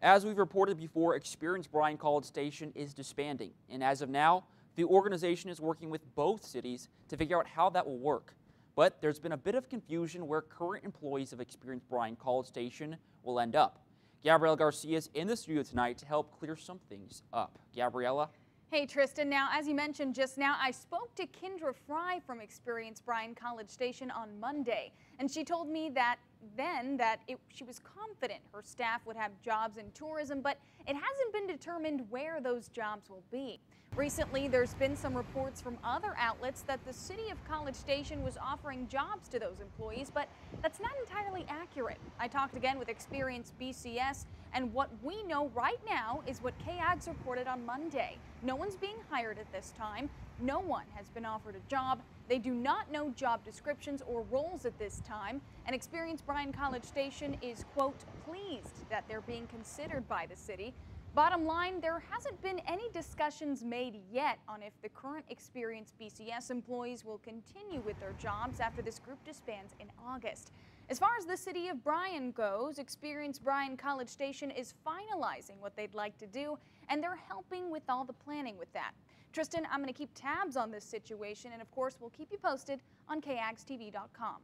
As we've reported before, Experience Bryan College Station is disbanding, and as of now, the organization is working with both cities to figure out how that will work. But there's been a bit of confusion where current employees of Experience Bryan College Station will end up. Gabriela Garcia is in the studio tonight to help clear some things up. Gabriela? Hey Tristan, now as you mentioned just now, I spoke to Kindra Fry from Experience Bryan College Station on Monday, and she told me that then that it, she was confident her staff would have jobs in tourism, but it hasn't been determined where those jobs will be. Recently, there's been some reports from other outlets that the city of College Station was offering jobs to those employees, but that's not entirely accurate. I talked again with Experience BCS, and what we know right now is what KAGS reported on Monday. No one's being hired at this time. No one has been offered a job. They do not know job descriptions or roles at this time. And experienced Bryan College Station is, quote, pleased that they're being considered by the city. Bottom line, there hasn't been any discussions made yet on if the current experienced BCS employees will continue with their jobs after this group disbands in August. As far as the city of Bryan goes, Experience Bryan College Station is finalizing what they'd like to do, and they're helping with all the planning with that. Tristan, I'm going to keep tabs on this situation, and of course, we'll keep you posted on KAGSTV.com.